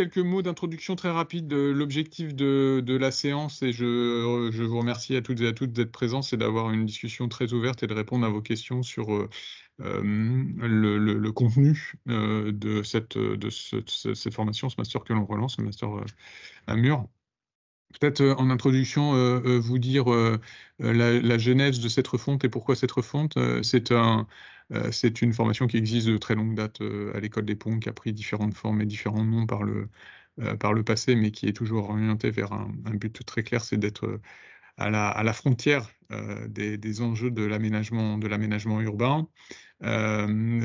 quelques mots d'introduction très rapide. de L'objectif de, la séance, et je, vous remercie à toutes et à toutes d'être présents, c'est d'avoir une discussion très ouverte et de répondre à vos questions sur euh, le, le, contenu euh, de, cette, de ce, cette formation, ce master que l'on relance, le master à mur. Peut-être en introduction, vous dire la, genèse de cette refonte et pourquoi cette refonte. c'est un, une formation qui existe de très longue date à l'école des ponts, qui a pris différentes formes et différents noms par le, par le passé, mais qui est toujours orientée vers un, but très clair, c'est d'être à la, à la, frontière des, enjeux de l'aménagement, de l'aménagement urbain.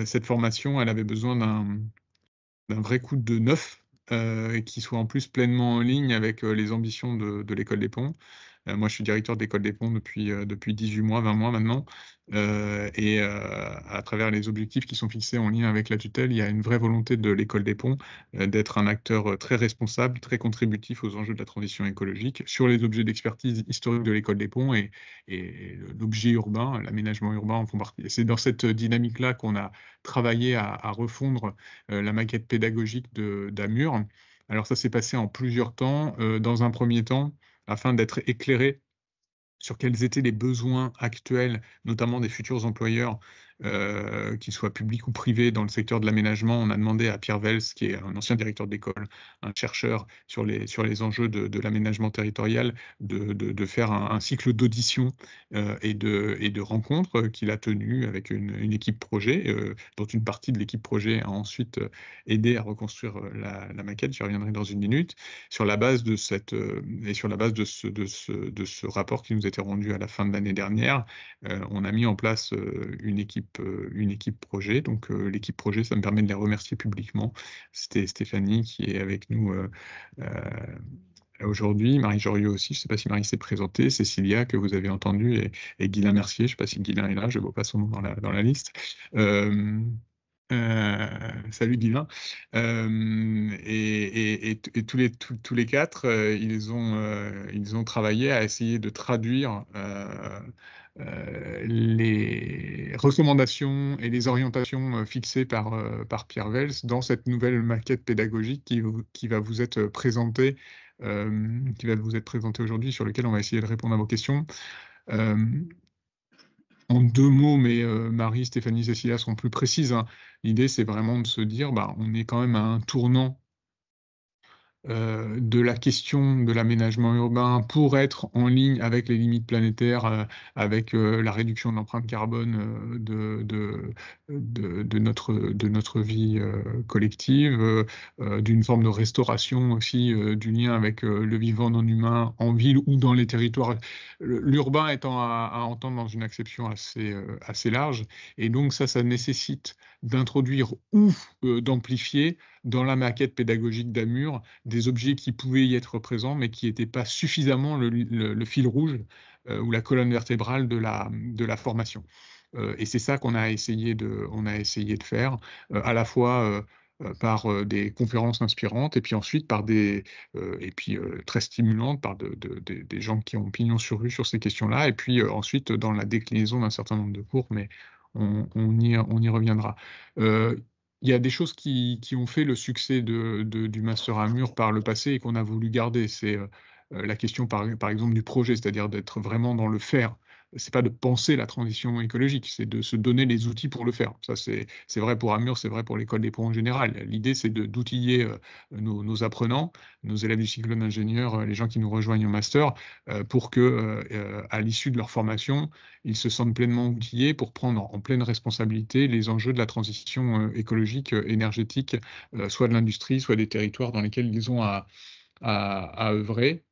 cette formation, elle avait besoin d'un vrai coup de neuf euh, et qui soit en plus pleinement en ligne avec euh, les ambitions de, de l'école des ponts. Euh, moi, je suis directeur de l'école des ponts depuis, depuis 18 mois, 20 mois maintenant. Euh, et euh, à travers les objectifs qui sont fixés en lien avec la tutelle, il y a une vraie volonté de l'école des ponts euh, d'être un acteur très responsable, très contributif aux enjeux de la transition écologique sur les objets d'expertise historique de l'école des ponts et, et l'objet urbain, l'aménagement urbain en font partie. C'est dans cette dynamique-là qu'on a travaillé à, à refondre la maquette pédagogique d'Amur. Alors ça s'est passé en plusieurs temps. dans un premier temps, afin d'être éclairé sur quels étaient les besoins actuels, notamment des futurs employeurs, euh, qu'ils soient publics ou privés, dans le secteur de l'aménagement. On a demandé à Pierre Vels, qui est un ancien directeur d'école, un chercheur sur les, sur les enjeux de, l'aménagement territorial, de, de, faire un, cycle d'audition euh, et, de, et de rencontres qu'il a tenu avec une, équipe projet, euh, dont une partie de l'équipe projet a ensuite aidé à reconstruire la, maquette. J'y reviendrai dans une minute. Sur la base de cette et sur la base de ce, de ce, de ce rapport qui nous était rendu à la fin de l'année dernière, on a mis en place une équipe euh, une équipe projet. Donc euh, l'équipe projet, ça me permet de les remercier publiquement. C'était Stéphanie qui est avec nous euh, aujourd'hui, Marie Joriot aussi, je ne sais pas si Marie s'est présentée, Cécilia que vous avez entendu et, et Guilain Mercier, je ne sais pas si Guilain est là, je ne vois pas son nom dans la, dans la liste. salut Guilain. et, tous, les, tous, les quatre, ils, ont, ils ont travaillé à essayer de traduire les recommandations et les orientations euh, fixées par, euh, par Pierre Vels dans cette nouvelle maquette pédagogique qui, qui va vous être présentée, présentée aujourd'hui, sur lequel on va essayer de répondre à vos questions. en deux mots, mais Marie, Stéphanie, Cécilia seront plus précises. Hein. L'idée, c'est vraiment de se dire, bah, on est quand même à un tournant euh, de la question de l'aménagement urbain pour être en ligne avec les limites planétaires, euh, avec euh, la réduction de carbone de, notre, vie collective, d'une forme de restauration aussi du lien avec le vivant non humain en ville ou dans les territoires. L'urbain étant à, entendre dans une acception assez large, et donc ça, ça nécessite d'introduire ou d'amplifier dans la maquette pédagogique d'Amur des objets qui pouvaient y être présents, mais qui n'étaient pas suffisamment le, fil rouge euh, ou la colonne vertébrale de la, formation. Euh, et c'est ça qu'on a, essayé de, faire, euh, à la fois par des conférences inspirantes et puis ensuite par des et puis très stimulantes par de, des gens qui ont pignon sur rue sur ces questions-là et puis ensuite dans la déclinaison d'un certain nombre de cours mais on y, reviendra il y a des choses qui, ont fait le succès du Master Amur par le passé et qu'on a voulu garder. C'est euh, la question, par, par, exemple, du projet, c'est-à-dire d'être vraiment dans le faire c'est pas de penser la transition écologique, c'est de se donner les outils pour le faire. Ça, c'est vrai pour Amur, c'est vrai pour l'école des ponts en général. L'idée, c'est d'outiller euh, nos, apprenants, nos élèves du cycle d'ingénieur, euh, les gens qui nous rejoignent au master, euh, pour que, à l'issue de leur formation, ils se sentent pleinement outillés pour prendre en pleine responsabilité les enjeux de la transition écologique, énergétique, soit de l'industrie, soit des territoires dans lesquels ils ont à, à œuvrer.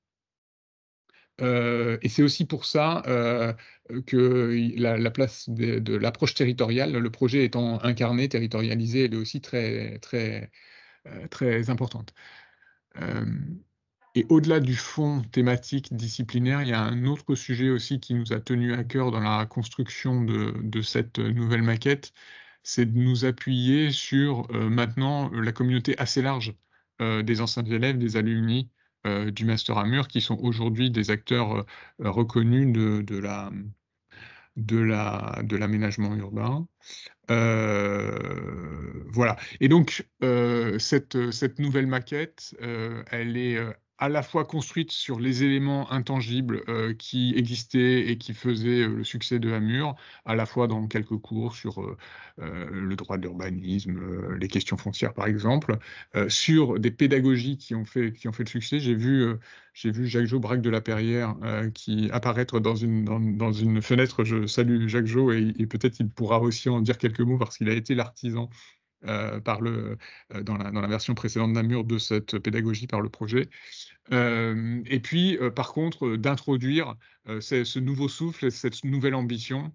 Euh, et c'est aussi pour ça euh, que la, place de, l'approche territoriale, le projet étant incarné, territorialisé, elle est aussi très, très, euh, très importante. et au-delà du fond thématique disciplinaire, il y a un autre sujet aussi qui nous a tenu à cœur dans la construction de, cette nouvelle maquette, c'est de nous appuyer sur maintenant la communauté assez large des anciens élèves, des alumni, euh, du Master Amur, qui sont aujourd'hui des acteurs euh, reconnus de, la, de l'aménagement urbain. voilà. Et donc, cette, nouvelle maquette, elle est à la fois construite sur les éléments intangibles euh, qui existaient et qui faisaient euh, le succès de Hamur, à la fois dans quelques cours sur euh, le droit de l'urbanisme, les questions foncières par exemple, sur des pédagogies qui ont fait, qui ont fait le succès. J'ai vu, vu Jacques-Jo Braque de la Perrière qui apparaître dans une, dans, une fenêtre. Je salue Jacques-Jo et, et peut-être il pourra aussi en dire quelques mots parce qu'il a été l'artisan par le, euh, dans, la, dans, la, version précédente Namur de cette pédagogie par le projet. Euh, et puis, par contre, d'introduire ce nouveau souffle, cette nouvelle ambition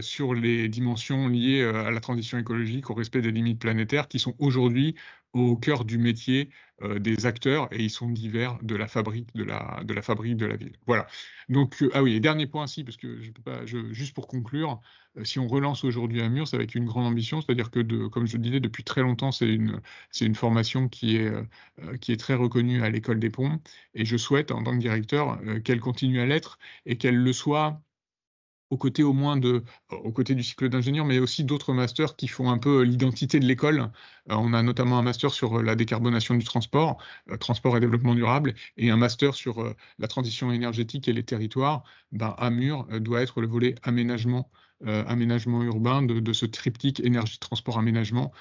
sur les dimensions liées à la transition écologique, au respect des limites planétaires, qui sont aujourd'hui au cœur du métier euh, des acteurs et ils sont divers de la fabrique de la, de la fabrique de la ville. Voilà. Donc, euh, ah oui, et dernier point aussi, parce que je peux pas, juste pour conclure, euh, si on relance aujourd'hui un mur, c'est avec une grande ambition, c'est-à-dire que, de, comme je le disais, depuis très longtemps, c'est une, c'est une formation qui est, qui est très reconnue à l'école des ponts et je souhaite, en tant que directeur, qu'elle continue à l'être et qu'elle le soit aux côtés au moins de, aux côtés du cycle d'ingénieur, mais aussi d'autres masters qui font un peu l'identité de l'école. Euh, on a notamment un master sur euh, la décarbonation du transport, euh, transport et développement durable, et un master sur la transition énergétique et les territoires. Ben, Amur doit être le volet aménagement, aménagement urbain de, ce triptyque énergie, transport, aménagement,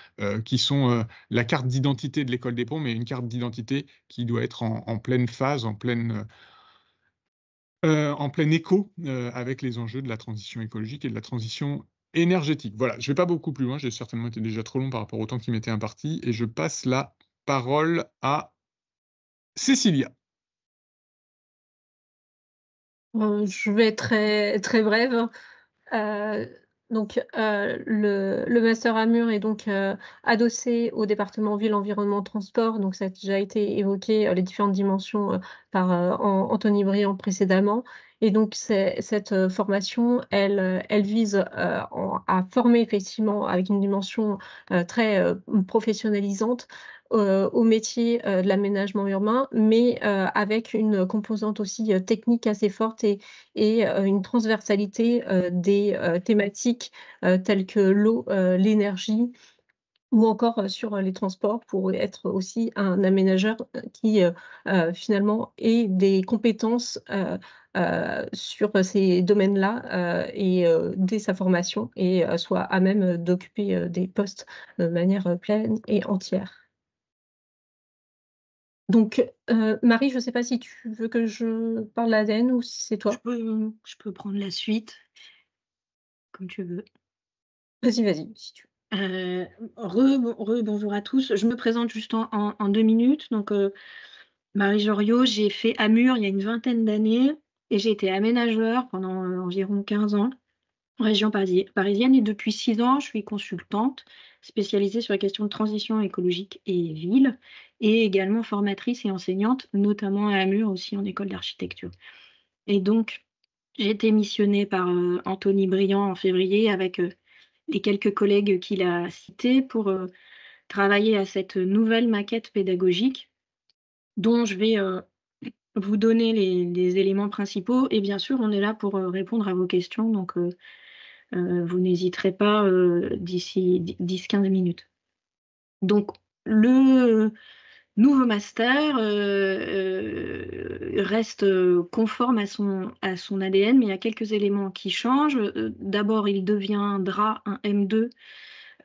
qui sont la carte d'identité de l'école des ponts, mais une carte d'identité qui doit être en pleine phase, en pleine euh, en plein écho euh, avec les enjeux de la transition écologique et de la transition énergétique. Voilà, je ne vais pas beaucoup plus loin, j'ai certainement été déjà trop long par rapport au temps qui m'était imparti, et je passe la parole à Cécilia. Euh, je vais être très, très brève. Donc, euh, le, master Amur est donc euh, adossé au département ville, environnement, transport. Donc, ça a déjà été évoqué, euh, les différentes dimensions par Anthony Briand précédemment. Et donc, cette formation, elle, vise à former effectivement avec une dimension très professionnalisante au métier euh, de l'aménagement urbain, mais euh, avec une composante aussi technique assez forte et une transversalité des thématiques telles que l'eau, l'énergie, ou encore sur les transports pour être aussi un aménageur qui finalement ait des compétences sur ces domaines-là et dès sa formation et soit à même d'occuper des postes de manière pleine et entière. Donc, euh, Marie, je ne sais pas si tu veux que je parle l'ADN ou si c'est toi. Je peux, prendre la suite, comme tu veux. Vas-y, vas-y, si tu veux. Euh, re, bonjour à tous. Je me présente juste en, deux minutes. Donc, euh, Marie Joriot, j'ai fait Amur il y a une vingtaine d'années et j'ai été aménageur pendant environ 15 ans région parisienne. Et depuis six ans, je suis consultante spécialisée sur les questions de transition écologique et ville et également formatrice et enseignante, notamment à Amur aussi en école d'architecture. Et donc, j'ai été missionnée par euh, Anthony Briand en février avec euh, les quelques collègues qu'il a cités pour euh, travailler à cette nouvelle maquette pédagogique dont je vais vous donner les, éléments principaux. Et bien sûr, on est là pour répondre à vos questions, donc vous n'hésiterez pas d'ici 10-15 minutes. Donc, le, nouveau master euh, euh, reste conforme à son, ADN, mais il y a quelques éléments qui changent. Euh, d'abord, il deviendra un M2,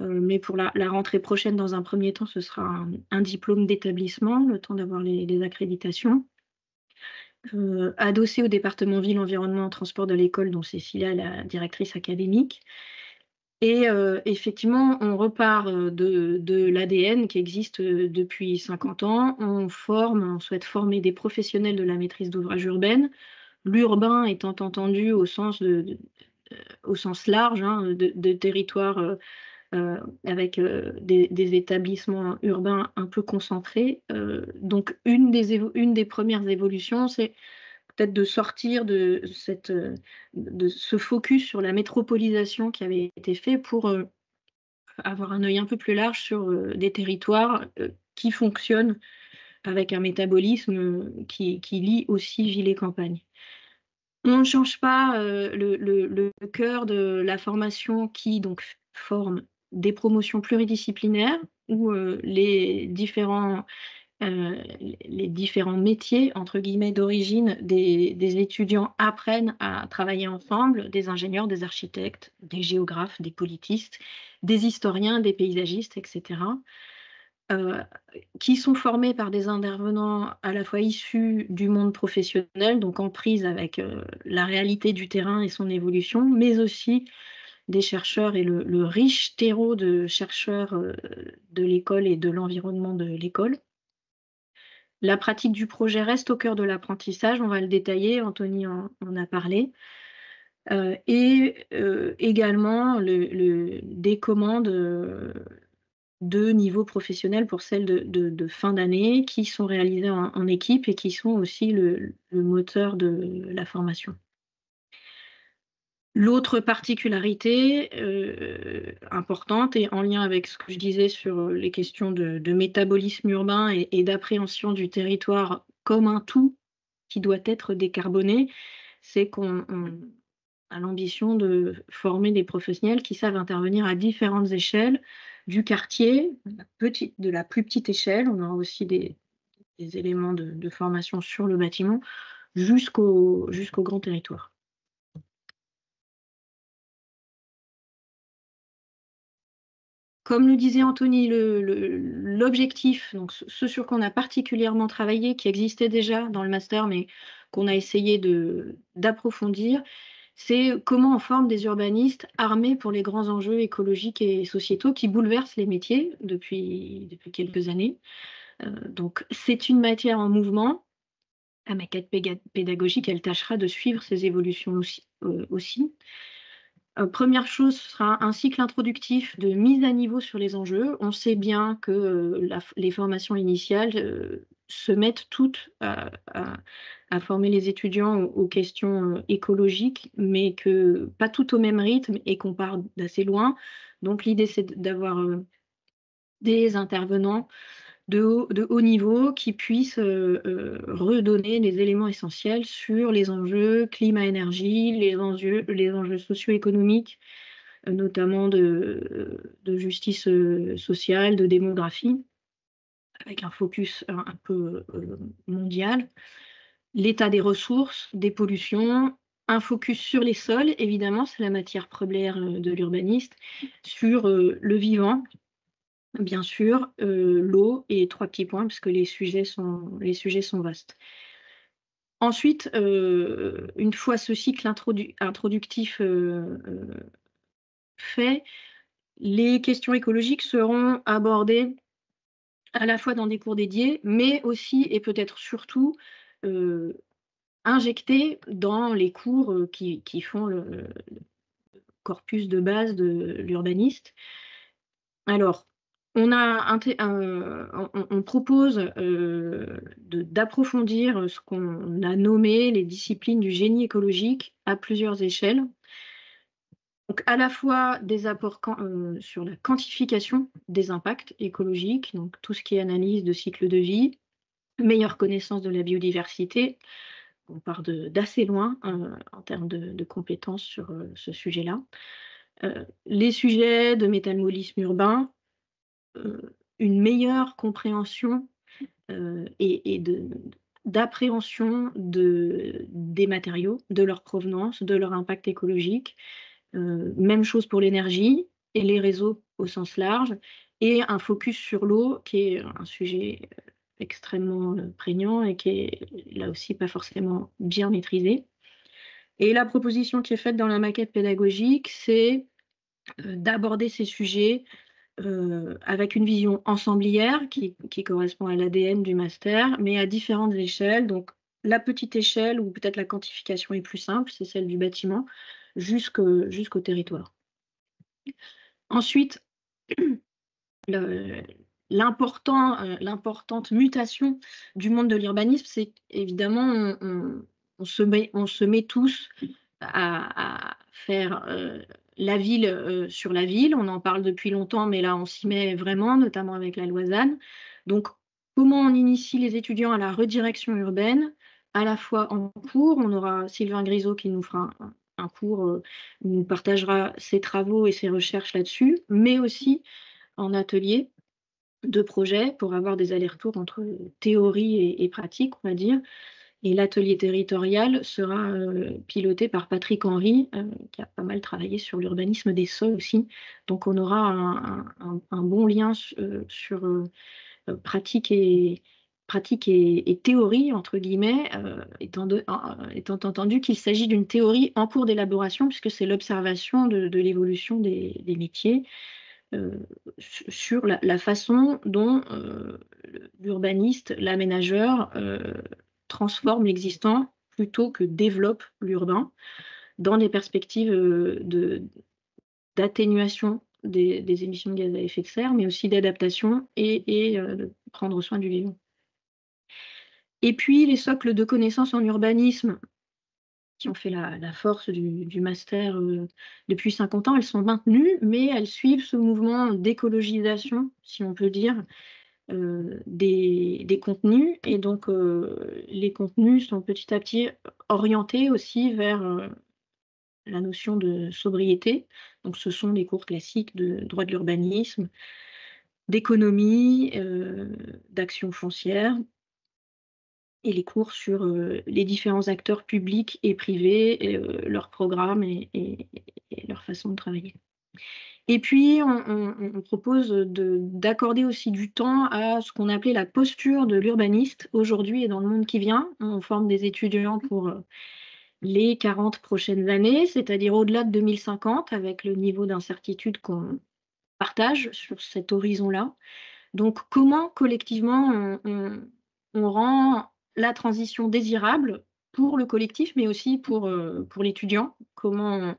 mais pour la, rentrée prochaine, dans un premier temps, ce sera un, diplôme d'établissement, le temps d'avoir les, accréditations. Adossé au département ville, environnement, transport de l'école, dont Cécilia la directrice académique. Et euh, effectivement, on repart euh, de, l'ADN qui existe euh, depuis 50 ans. On forme, on souhaite former des professionnels de la maîtrise d'ouvrage urbaine. L'urbain étant entendu au sens, au sens large hein, de, territoire avec des, établissements urbains un peu concentrés. donc, une des, une des premières évolutions, c'est peut-être de sortir de, cette, de ce focus sur la métropolisation qui avait été fait pour euh, avoir un œil un peu plus large sur euh, des territoires euh, qui fonctionnent avec un métabolisme qui, qui lie aussi ville et campagne. On ne change pas le, cœur de la formation qui donc forme des promotions pluridisciplinaires où les différents les différents métiers, entre guillemets, d'origine des, étudiants apprennent à travailler ensemble, des ingénieurs, des architectes, des géographes, des politistes, des historiens, des paysagistes, etc., euh, qui sont formés par des intervenants à la fois issus du monde professionnel, donc en prise avec euh, la réalité du terrain et son évolution, mais aussi des chercheurs et le riche terreau de chercheurs euh, de l'école et de l'environnement de l'école. La pratique du projet reste au cœur de l'apprentissage, on va le détailler, Anthony en, a parlé. Euh, et euh, également des commandes de niveau professionnel pour celles de, fin d'année qui sont réalisées en, équipe et qui sont aussi le moteur de la formation. L'autre particularité euh, importante et en lien avec ce que je disais sur les questions de, métabolisme urbain et, d'appréhension du territoire comme un tout qui doit être décarboné, c'est qu'on a l'ambition de former des professionnels qui savent intervenir à différentes échelles du quartier, de la, plus petite échelle, on aura aussi des, éléments de, formation sur le bâtiment, jusqu'au grand territoire. Comme le disait Anthony, l'objectif, ce sur quoi on a particulièrement travaillé, qui existait déjà dans le master, mais qu'on a essayé d'approfondir, c'est comment on forme des urbanistes armés pour les grands enjeux écologiques et sociétaux qui bouleversent les métiers depuis, quelques années. Euh, donc c'est une matière en mouvement. La maquette pédagogique, elle tâchera de suivre ces évolutions aussi. Euh, aussi. Euh, première chose, ce sera un cycle introductif de mise à niveau sur les enjeux. On sait bien que euh, les formations initiales euh, se mettent toutes à, former les étudiants aux, questions écologiques, mais que pas toutes au même rythme et qu'on part d'assez loin. Donc l'idée, c'est d'avoir des intervenants de haut, niveau qui puissent euh, euh, redonner les éléments essentiels sur les enjeux climat-énergie, les enjeux, les enjeux socio-économiques, euh, notamment de, justice sociale, de démographie, avec un focus un, peu mondial, l'état des ressources, des pollutions, un focus sur les sols, évidemment, c'est la matière première de l'urbaniste, sur le vivant, bien sûr, euh, l'eau et trois petits points, parce que les sujets sont, les sujets sont vastes. Ensuite, euh, une fois ce cycle introductif euh, fait, les questions écologiques seront abordées à la fois dans des cours dédiés, mais aussi et peut-être surtout injectées dans les cours qui, qui font le corpus de base de l'urbaniste. Alors, on, propose euh, d'approfondir ce qu'on a nommé les disciplines du génie écologique à plusieurs échelles. Donc à la fois des apports euh, sur la quantification des impacts écologiques, donc tout ce qui est analyse de cycle de vie, meilleure connaissance de la biodiversité. On part d'assez loin euh, en termes de, compétences sur ce sujet-là. les sujets de métabolisme urbain, une meilleure compréhension euh, et, d'appréhension de, des matériaux, de leur provenance, de leur impact écologique. Euh, même chose pour l'énergie et les réseaux au sens large, et un focus sur l'eau qui est un sujet extrêmement prégnant et qui est là aussi pas forcément bien maîtrisé. Et la proposition qui est faite dans la maquette pédagogique, c'est d'aborder ces sujets euh, avec une vision ensemblière qui, correspond à l'ADN du master, mais à différentes échelles. Donc la petite échelle, ou peut-être la quantification est plus simple, c'est celle du bâtiment, jusqu'au territoire. Ensuite, euh, l'importante mutation du monde de l'urbanisme, c'est évidemment on, se met, tous à, faire euh, la ville euh, sur la ville. On en parle depuis longtemps, mais là, on s'y met vraiment, notamment avec la loi ZAN. Donc, comment on initie les étudiants à la redirection urbaine à la fois en cours, on aura Sylvain Grisot qui nous fera un, cours, euh, nous partagera ses travaux et ses recherches là-dessus, mais aussi en atelier de projet pour avoir des allers-retours entre théorie et, pratique, on va dire. Et l'atelier territorial sera euh, piloté par Patrick Henry, euh, qui a pas mal travaillé sur l'urbanisme des sols aussi. Donc on aura un, bon lien sur pratique et, théorie, entre guillemets, euh, étant, entendu qu'il s'agit d'une théorie en cours d'élaboration, puisque c'est l'observation de, l'évolution des, métiers euh, sur la, façon dont euh, l'urbaniste, l'aménageur, transforme l'existant plutôt que développe l'urbain dans des perspectives d'atténuation des, émissions de gaz à effet de serre, mais aussi d'adaptation et, et de prendre soin du vivant. Et puis les socles de connaissances en urbanisme qui ont fait la, force du, master euh, depuis 50 ans, elles sont maintenues, mais elles suivent ce mouvement d'écologisation, si on peut dire, euh, des, contenus. Et donc euh, les contenus sont petit à petit orientés aussi vers la notion de sobriété. Donc ce sont les cours classiques de droit de l'urbanisme, d'économie, d'action foncière, et les cours sur euh, les différents acteurs publics et privés, et, euh, leurs programmes et, leur façon de travailler. Et puis, on, propose d'accorder aussi du temps à ce qu'on appelait la posture de l'urbaniste aujourd'hui et dans le monde qui vient. On forme des étudiants pour euh, les 40 prochaines années, c'est-à-dire au-delà de 2050, avec le niveau d'incertitude qu'on partage sur cet horizon-là. Donc, comment collectivement on, on rend la transition désirable pour le collectif, mais aussi pour, euh, pour l'étudiant? Comment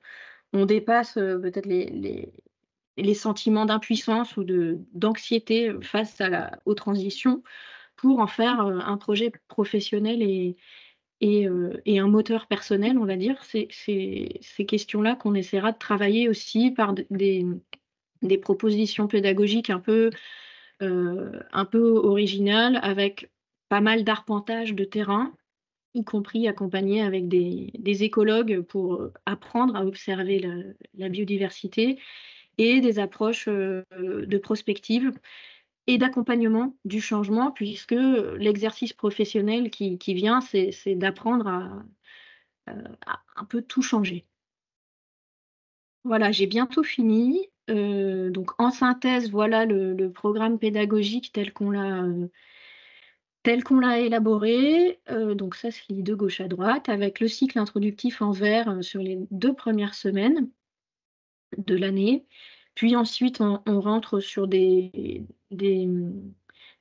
on, dépasse euh, peut-être les, les, sentiments d'impuissance ou d'anxiété face à aux transitions pour en faire euh, un projet professionnel et, et, et, un moteur personnel, on va dire. C'est ces questions-là qu'on essaiera de travailler aussi par des, des propositions pédagogiques un peu, un peu originales avec pas mal d'arpentage de terrain, y compris accompagné avec des, écologues pour apprendre à observer la, biodiversité et des approches euh, de prospective et d'accompagnement du changement, puisque l'exercice professionnel qui, vient, c'est d'apprendre à, un peu tout changer. Voilà, j'ai bientôt fini. Euh, donc en synthèse, voilà le programme pédagogique tel qu'on l'a euh, tel qu'on l'a élaboré, euh, donc ça se lit de gauche à droite, avec le cycle introductif en vert euh, sur les deux premières semaines de l'année. Puis ensuite, on, rentre sur des,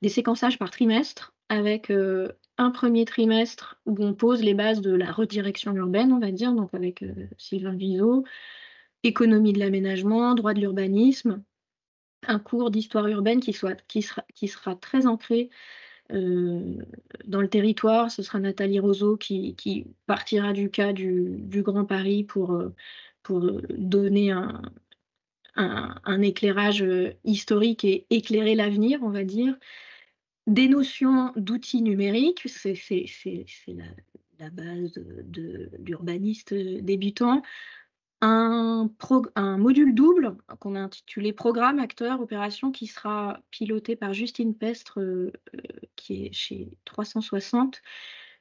séquençages par trimestre, avec euh, un premier trimestre où on pose les bases de la redirection urbaine, on va dire, donc avec Sylvain Vizot, économie de l'aménagement, droit de l'urbanisme, un cours d'histoire urbaine qui, soit, sera, très ancré euh, dans le territoire, ce sera Nathalie Roseau qui, partira du cas du, Grand Paris pour, euh, pour donner un, éclairage euh, historique et éclairer l'avenir, on va dire. Des notions d'outils numériques, c'est la, base de, l'urbaniste débutant un, module double qu'on a intitulé Programme, acteur, opération qui sera piloté par Justine Pestre euh, qui est chez 360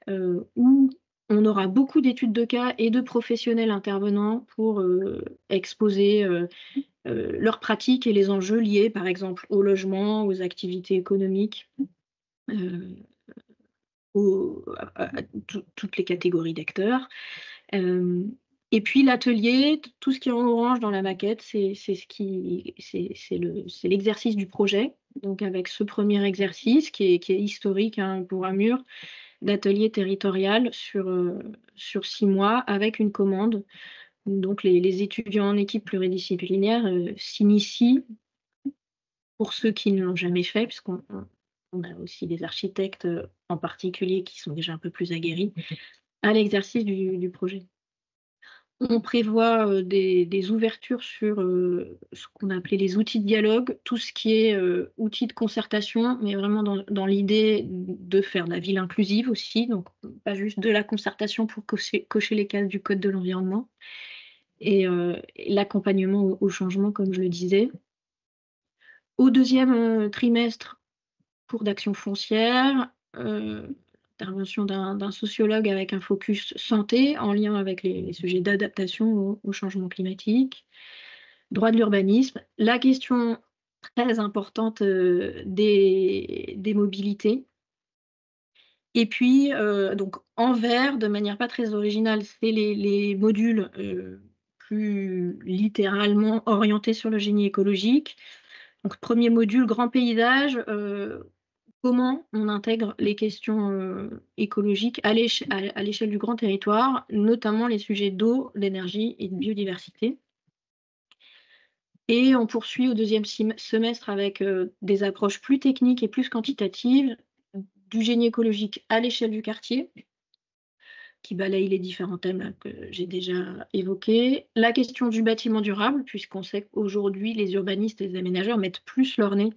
euh, où on aura beaucoup d'études de cas et de professionnels intervenants pour exposer leurs pratiques et les enjeux liés par exemple au logement, aux activités économiques, à, toutes les catégories d'acteurs. Et puis l'atelier, tout ce qui est en orange dans la maquette, c'est l'exercice du projet. Donc avec ce premier exercice qui est, historique hein, pour un mur d'atelier territorial sur, euh, sur six mois avec une commande. Donc les, étudiants en équipe pluridisciplinaire euh, s'initient pour ceux qui ne l'ont jamais fait, puisqu'on on a aussi des architectes euh, en particulier qui sont déjà un peu plus aguerris, à l'exercice du projet. On prévoit euh, des, ouvertures sur euh, ce qu'on appelait les outils de dialogue, tout ce qui est euh, outils de concertation, mais vraiment dans, l'idée de faire de la ville inclusive aussi, donc pas juste de la concertation pour cocher, les cases du Code de l'environnement, et, l'accompagnement au, changement, comme je le disais. Au deuxième trimestre, cours d'action foncière, intervention d'un sociologue avec un focus santé en lien avec les, sujets d'adaptation au, changement climatique, droit de l'urbanisme, la question très importante euh, des, mobilités. Et puis, euh, donc en vert, de manière pas très originale, c'est les, modules euh, plus littéralement orientés sur le génie écologique. Donc, premier module, grand paysage, comment on intègre les questions euh, écologiques à l'échelle du grand territoire, notamment les sujets d'eau, d'énergie et de biodiversité. Et on poursuit au deuxième semestre avec euh, des approches plus techniques et plus quantitatives du génie écologique à l'échelle du quartier, qui balaye les différents thèmes que j'ai déjà évoqués. La question du bâtiment durable, puisqu'on sait qu'aujourd'hui, les urbanistes et les aménageurs mettent plus leur nez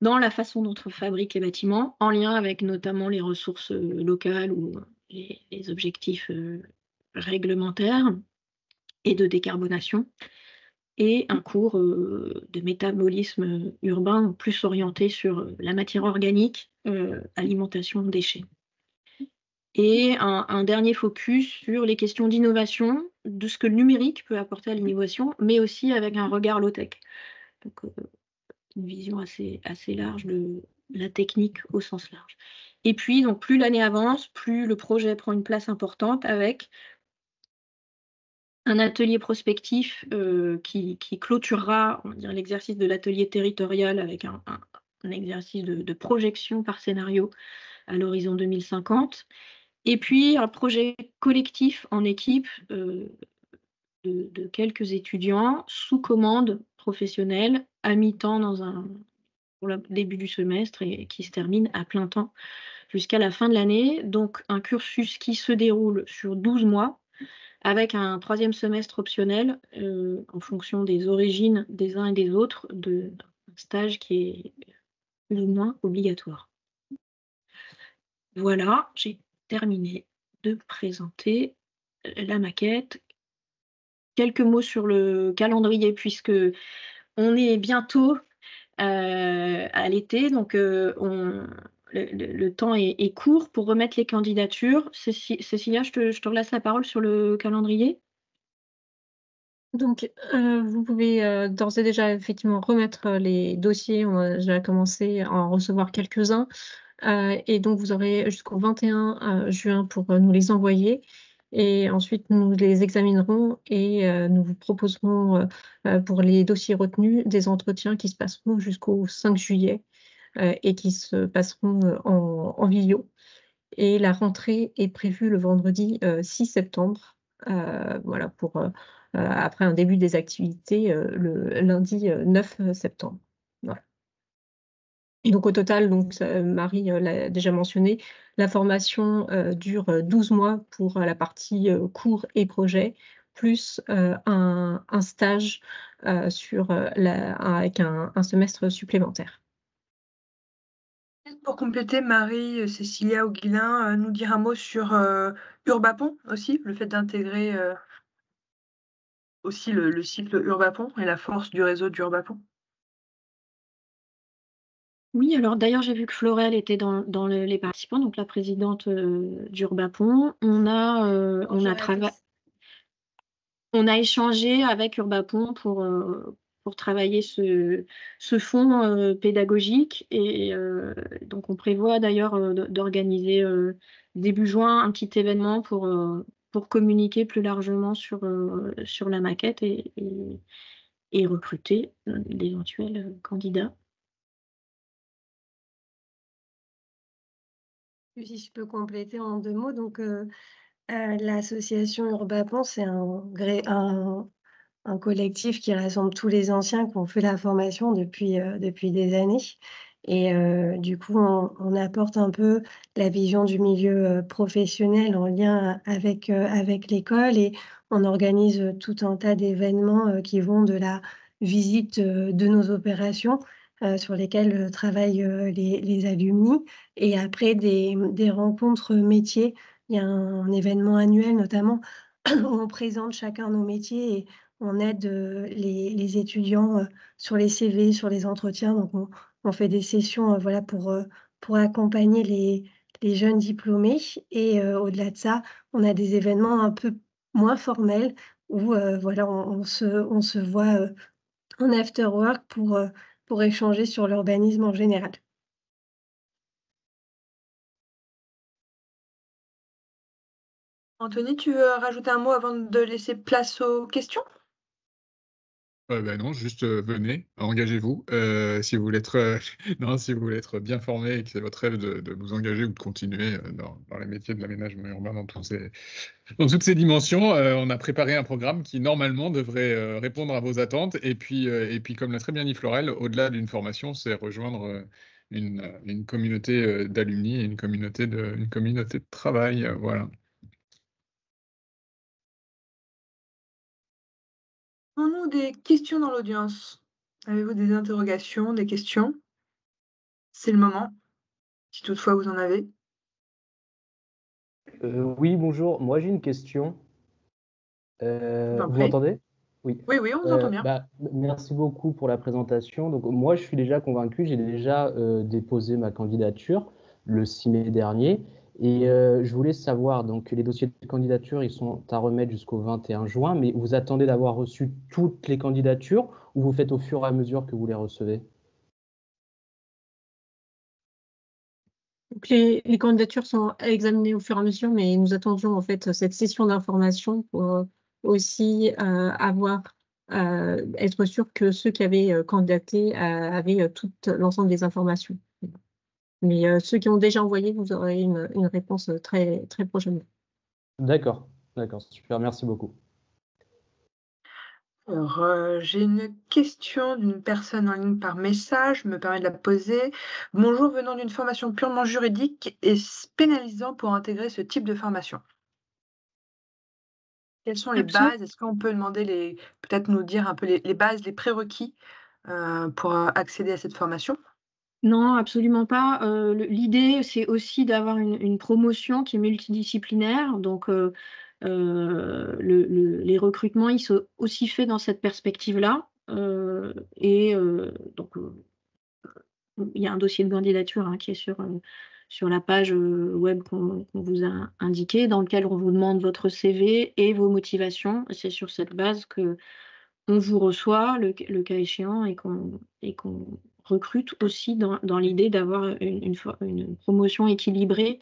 dans la façon dont on fabrique les bâtiments, en lien avec notamment les ressources euh, locales ou les, objectifs euh, réglementaires et de décarbonation, et un cours euh, de métabolisme urbain plus orienté sur la matière organique, alimentation, déchets. Et un, dernier focus sur les questions d'innovation, de ce que le numérique peut apporter à l'innovation, mais aussi avec un regard low-tech vision assez, assez large de la technique au sens large. Et puis, donc, plus l'année avance, plus le projet prend une place importante avec un atelier prospectif euh, qui, clôturera l'exercice de l'atelier territorial avec un, exercice de, projection par scénario à l'horizon 2050. Et puis un projet collectif en équipe euh, de, quelques étudiants sous commande professionnelle à mi-temps dans un pour le début du semestre et qui se termine à plein temps jusqu'à la fin de l'année. Donc un cursus qui se déroule sur 12 mois avec un troisième semestre optionnel euh, en fonction des origines des uns et des autres de stage qui est plus ou moins obligatoire. Voilà, j'ai terminé de présenter la maquette quelques mots sur le calendrier, puisque on est bientôt euh, à l'été, donc euh, le, temps est, court pour remettre les candidatures. Cécilia, je te, je la parole sur le calendrier. Donc, euh, vous pouvez d'ores et déjà effectivement remettre les dossiers. On a déjà commencé à en recevoir quelques-uns. et donc, vous aurez jusqu'au 21 juin pour nous les envoyer et ensuite nous les examinerons et euh, nous vous proposerons euh, euh, pour les dossiers retenus des entretiens qui se passeront jusqu'au 5 juillet et qui se passeront en, en, vidéo. Et la rentrée est prévue le vendredi 6 septembre, voilà, pour, après un début des activités le lundi 9 septembre. Et donc au total, donc, Marie euh, l'a déjà mentionné, la formation euh, dure 12 euh, mois pour la partie cours et projet, plus un, stage avec un, semestre supplémentaire. Pour compléter, Marie, Cécilia ou Guilin nous dire un mot sur Urbapon aussi, le fait d'intégrer aussi le, cycle Urbapon et la force du réseau d'Urbapon. Oui, alors d'ailleurs, j'ai vu que Florelle était dans, les participants, donc la présidente euh, d'Urbapon. On a, euh, on, a on a échangé avec Urbapon pour, euh, pour travailler ce, ce fonds pédagogique. Et donc, on prévoit d'ailleurs d'organiser début juin un petit événement pour, pour communiquer plus largement sur, sur la maquette et, et recruter d'éventuels candidats. Si je peux compléter en deux mots, donc euh, euh, l'association Urbapan, c'est un, un, collectif qui rassemble tous les anciens qui ont fait la formation depuis, euh, depuis des années. Et du coup, on, apporte un peu la vision du milieu professionnel en lien avec, avec l'école et on organise tout un tas d'événements qui vont de la visite de nos opérations sur lesquelles travaillent les, les alumni et après des, des rencontres métiers. Il y a un, événement annuel notamment où on présente chacun nos métiers et on aide les, les étudiants sur les CV, sur les entretiens. Donc on, on fait des sessions voilà, pour, pour accompagner les, les jeunes diplômés. Et au-delà de ça, on a des événements un peu moins formels où voilà, on, se, on se voit en after work pour, pour échanger sur l'urbanisme en général. Anthony, tu veux rajouter un mot avant de laisser place aux questions? Ben non, juste euh, venez, engagez-vous. Euh, si vous voulez être, non, si vous voulez être bien formé et que c'est votre rêve de, vous engager ou de continuer dans, les métiers de l'aménagement urbain dans, tous ces, dans toutes ces dimensions, on a préparé un programme qui normalement devrait répondre à vos attentes. Et puis, et puis comme l'a très bien dit Florel, au-delà d'une formation, c'est rejoindre une, une communauté d'alumni et une communauté de, une communauté de travail. Voilà. Avons-nous des questions dans l'audience? Avez-vous des interrogations, des questions? C'est le moment, si toutefois vous en avez. Euh, oui, bonjour. Moi, j'ai une question. Euh, vous m'entendez? Oui. oui, oui, on vous entend bien. Euh, bah, merci beaucoup pour la présentation. Donc, moi, je suis déjà convaincu. J'ai déjà déposé ma candidature le 6 mai dernier. Et euh, je voulais savoir, donc les dossiers de candidature, ils sont à remettre jusqu'au 21 juin, mais vous attendez d'avoir reçu toutes les candidatures ou vous faites au fur et à mesure que vous les recevez? Les, candidatures sont examinées au fur et à mesure, mais nous attendions en fait cette session d'information pour aussi euh, avoir euh, être sûr que ceux qui avaient candidaté avaient tout l'ensemble des informations. Mais euh, ceux qui ont déjà envoyé, vous aurez une, réponse euh, très, très prochainement. D'accord, d'accord, super, merci beaucoup. Alors, euh, j'ai une question d'une personne en ligne par message, je me permets de la poser. Bonjour, venant d'une formation purement juridique, et pénalisant pour intégrer ce type de formation? Quelles sont les bases? Est-ce qu'on peut demander les, peut-être nous dire un peu les, bases, les prérequis pour accéder à cette formation? Non, absolument pas. Euh, l'idée, c'est aussi d'avoir une, promotion qui est multidisciplinaire. Donc, euh, euh, les recrutements, ils sont aussi faits dans cette perspective-là. et donc, il y a un dossier de candidature hein, qui est sur, la page web qu'on vous a indiqué, dans lequel on vous demande votre CV et vos motivations. C'est sur cette base que on vous reçoit, le, cas échéant, et qu'on recrute aussi dans, l'idée d'avoir une, une, promotion équilibrée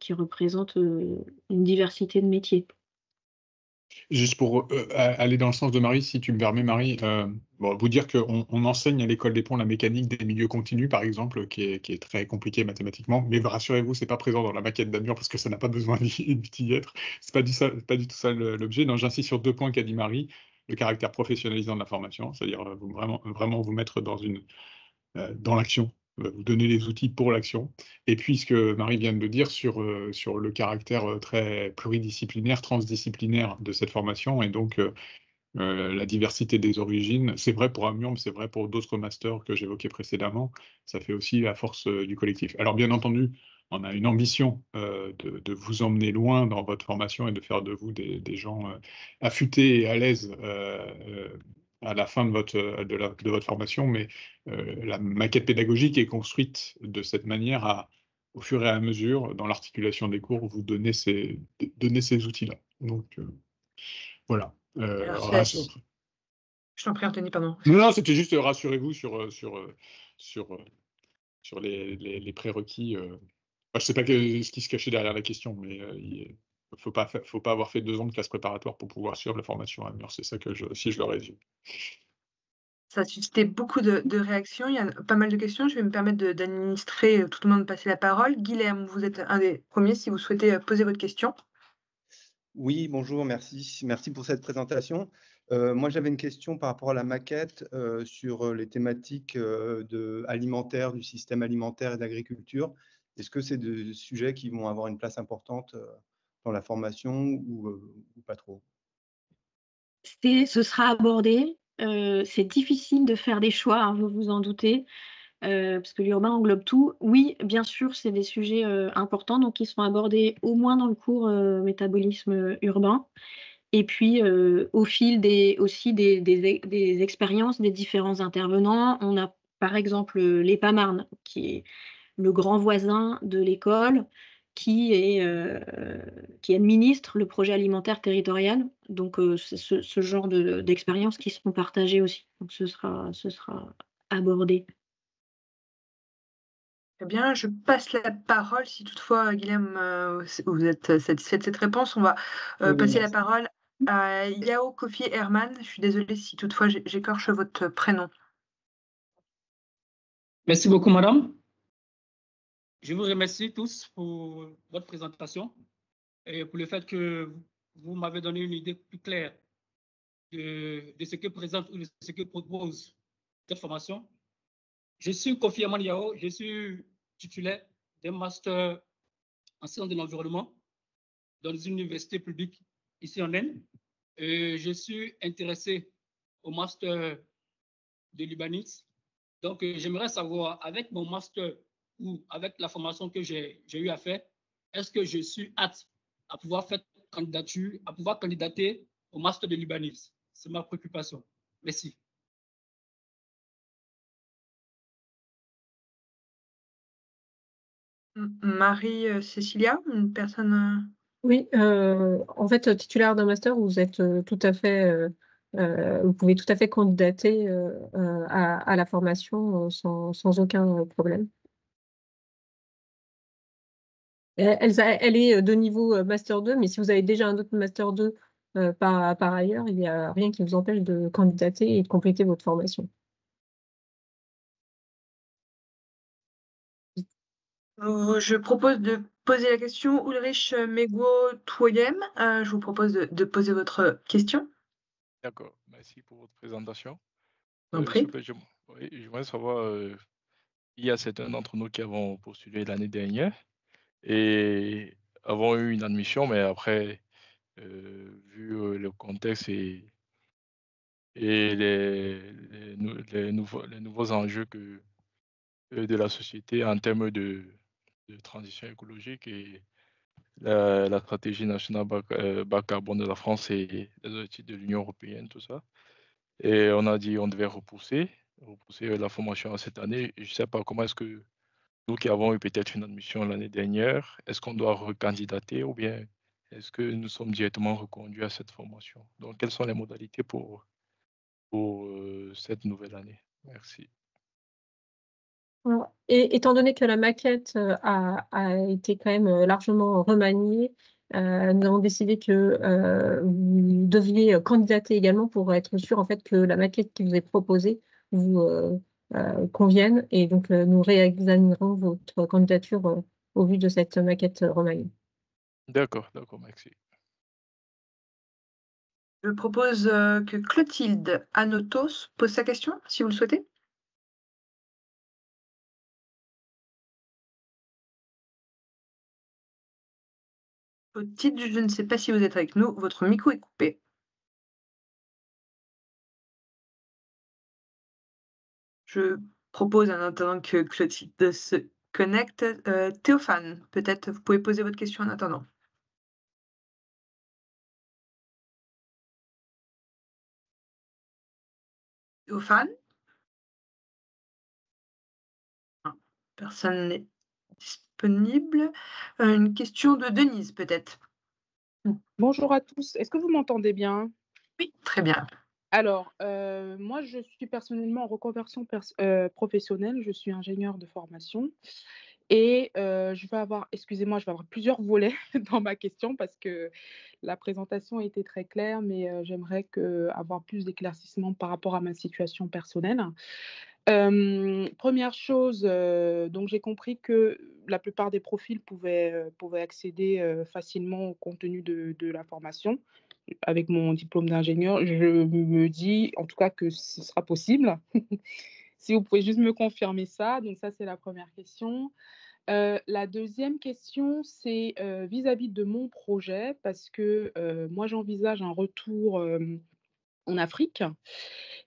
qui représente euh, une diversité de métiers. Juste pour euh, aller dans le sens de Marie, si tu me permets, Marie, euh, vous dire qu'on on enseigne à l'école des ponts la mécanique des milieux continus, par exemple, qui est, très compliqué mathématiquement. Mais rassurez-vous, c'est pas présent dans la maquette d'Amur parce que ça n'a pas besoin d'y être. C'est pas, du pas du tout ça l'objet. J'insiste sur deux points qu'a dit Marie le caractère professionnalisant de la formation, c'est-à-dire euh, vraiment, vraiment vous mettre dans, une, euh, dans l'action, euh, vous donner les outils pour l'action. Et puis ce que Marie vient de dire sur, sur le caractère très pluridisciplinaire, transdisciplinaire de cette formation, et donc la diversité des origines, c'est vrai pour mais c'est vrai pour d'autres masters que j'évoquais précédemment, ça fait aussi la force du collectif. Alors bien entendu, on a une ambition de, vous emmener loin dans votre formation et de faire de vous des, gens euh, affûtés et à l'aise euh, à la fin de votre, de, votre formation, mais la maquette pédagogique est construite de cette manière à, au fur et à mesure, dans l'articulation des cours, vous donner ces, donner ces outils-là. Donc, voilà. je t'en prie, Anthony, pardon. Non, non c'était juste rassurez-vous sur, sur, sur, sur les, les prérequis je ne sais pas ce qui se cachait derrière la question, mais euh, il ne faut pas, faut pas avoir fait deux ans de classe préparatoire pour pouvoir suivre la formation à Mur. C'est ça que je, si je le résume. Ça a suscité beaucoup de, réactions. Il y a pas mal de questions. Je vais me permettre d'administrer euh, tout le monde, passer la parole. Guilherme, vous êtes un des premiers si vous souhaitez euh, poser votre question. Oui, bonjour, merci. Merci pour cette présentation. moi, j'avais une question par rapport à la maquette sur les thématiques de, alimentaires, du système alimentaire et d'agriculture. Est-ce que c'est des sujets qui vont avoir une place importante euh, dans la formation ou, ou pas trop? Ce sera abordé. c'est difficile de faire des choix, hein, vous vous en doutez. parce que l'urbain englobe tout. Oui, bien sûr, c'est des sujets importants, donc ils seront abordés au moins dans le cours métabolisme urbain. Et puis, au fil des, aussi des, des, expériences des différents intervenants, on a par exemple l'EPAMARN, qui est le grand voisin de l'école, qui, est, qui administre le projet alimentaire territorial. Donc, c'est ce, genre d'expériences qui seront partagées aussi. Donc, ce sera, ce sera abordé. Eh bien, je passe la parole. Si toutefois, Guillaume, vous êtes satisfait de cette réponse, on va passer la parole à Yao Kofi Herman. Je suis désolée si toutefois j'écorche votre prénom. Merci beaucoup, madame. Je vous remercie tous pour votre présentation et pour le fait que vous m'avez donné une idée plus claire de, ce que présente ou de ce que propose cette formation. Je suis Kofi Yao, je suis titulaire d'un master en sciences de l'environnement dans une université publique ici en Inde. Je suis intéressé au master de Libanese. Donc, j'aimerais savoir, avec mon master ou avec la formation que j'ai eu à faire, est-ce que je suis apte à pouvoir faire candidature, à pouvoir candidater au master de Libanese C'est ma préoccupation. Merci. Marie-Cécilia, euh, une personne euh, oui, euh, en fait, titulaire d'un master, vous êtes tout à fait, euh, vous pouvez tout à fait candidater à, la formation sans, aucun problème. Elle, est de niveau Master 2, mais si vous avez déjà un autre Master 2 par, par ailleurs, il n'y a rien qui vous empêche de candidater et de compléter votre formation. Je propose de poser la question. Ulrich Mego Toyem, euh, je vous propose de, poser votre question. D'accord, merci pour votre présentation. Euh, prie. Je, voudrais savoir, euh, il y a certains d'entre nous qui avons postulé l'année dernière et avons eu une admission, mais après, vu le contexte et, les, nouveaux, les nouveaux enjeux que, de la société en termes de transition écologique et la, stratégie nationale bas, euh, bas, carbone de la France et les outils de l'Union européenne, tout ça. Et on a dit on devait repousser, repousser la formation à cette année. Je ne sais pas comment est-ce que nous qui avons eu peut-être une admission l'année dernière, est-ce qu'on doit recandidater ou bien est-ce que nous sommes directement reconduits à cette formation? Donc, quelles sont les modalités pour, pour euh, cette nouvelle année? Merci. Et étant donné que la maquette euh, a, été quand même euh, largement remaniée, nous avons décidé que vous deviez candidater également pour être sûr en fait que la maquette qui vous est proposée vous convienne et donc nous réexaminerons votre candidature au vu de cette maquette remaniée. D'accord, d'accord, merci. Je propose que Clotilde Anotos pose sa question, si vous le souhaitez. titre, je ne sais pas si vous êtes avec nous, votre micro est coupé. Je propose en attendant que Clotilde se connecte. Euh, Théophane, peut-être vous pouvez poser votre question en attendant. Théophane? Personne n'est disponible. Euh, une question de Denise, peut-être. Bonjour à tous. Est-ce que vous m'entendez bien? Oui, très bien. Alors, euh, moi, je suis personnellement en reconversion euh, professionnelle. Je suis ingénieur de formation. Et je vais avoir, excusez-moi, je vais avoir plusieurs volets dans ma question parce que la présentation était très claire, mais j'aimerais avoir plus d'éclaircissement par rapport à ma situation personnelle première chose, donc j'ai compris que la plupart des profils pouvaient, accéder facilement au contenu de, la formation. Avec mon diplôme d'ingénieur, je me dis en tout cas que ce sera possible. si vous pouvez juste me confirmer ça. Donc ça, c'est la première question. la deuxième question, c'est vis-à-vis de mon projet, parce que moi j'envisage un retour en Afrique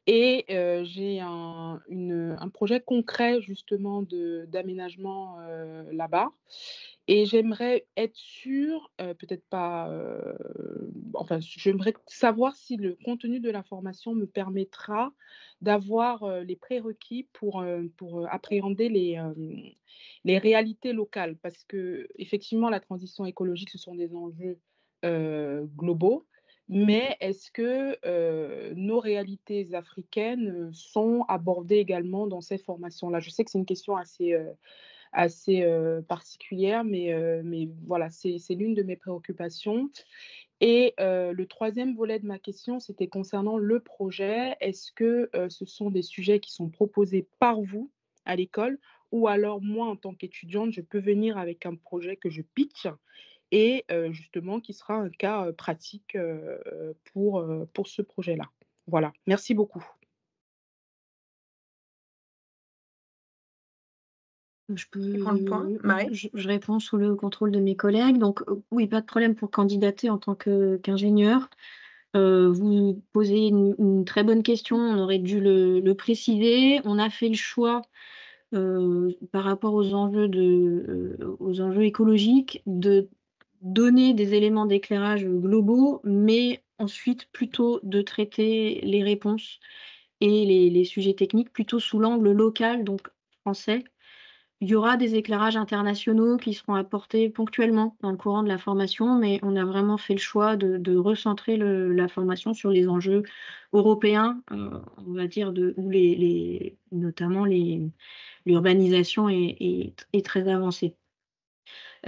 et j'ai un, un, projet concret justement d'aménagement là-bas. Et j'aimerais être sûre, peut-être pas, enfin, j'aimerais savoir si le contenu de la formation me permettra d'avoir les prérequis pour, appréhender les, les réalités locales. Parce que, effectivement, la transition écologique, ce sont des enjeux globaux. Mais est-ce que nos réalités africaines sont abordées également dans ces formations-là? Je sais que c'est une question assez assez particulière, mais, mais voilà, c'est l'une de mes préoccupations. Et le troisième volet de ma question, c'était concernant le projet. Est-ce que ce sont des sujets qui sont proposés par vous à l'école ou alors moi, en tant qu'étudiante, je peux venir avec un projet que je pitch et justement qui sera un cas pratique pour, pour ce projet-là? Voilà, merci beaucoup. Je peux Je, réponds sous le contrôle de mes collègues. Donc, euh, oui, pas de problème pour candidater en tant qu'ingénieur. Euh, vous posez une, très bonne question, on aurait dû le, préciser. On a fait le choix euh, par rapport aux enjeux, de, aux enjeux écologiques de donner des éléments d'éclairage globaux, mais ensuite plutôt de traiter les réponses et les, les sujets techniques plutôt sous l'angle local, donc français, il y aura des éclairages internationaux qui seront apportés ponctuellement dans le courant de la formation, mais on a vraiment fait le choix de, recentrer la formation sur les enjeux européens, euh, on va dire, de, où les, notamment l'urbanisation est, très avancée.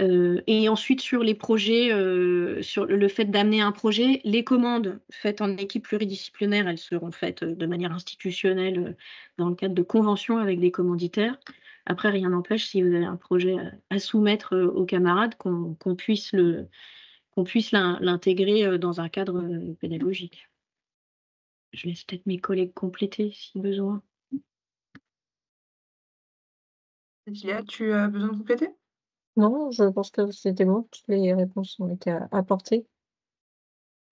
Euh, et ensuite, sur les projets, euh, sur le fait d'amener un projet, les commandes faites en équipe pluridisciplinaire, elles seront faites de manière institutionnelle dans le cadre de conventions avec des commanditaires. Après, rien n'empêche, si vous avez un projet à soumettre euh, aux camarades, qu'on puisse l'intégrer euh, dans un cadre euh, pédagogique. Je laisse peut-être mes collègues compléter si besoin. Cécilia, tu as besoin de compléter? Non, je pense que c'était bon. Toutes les réponses ont été apportées.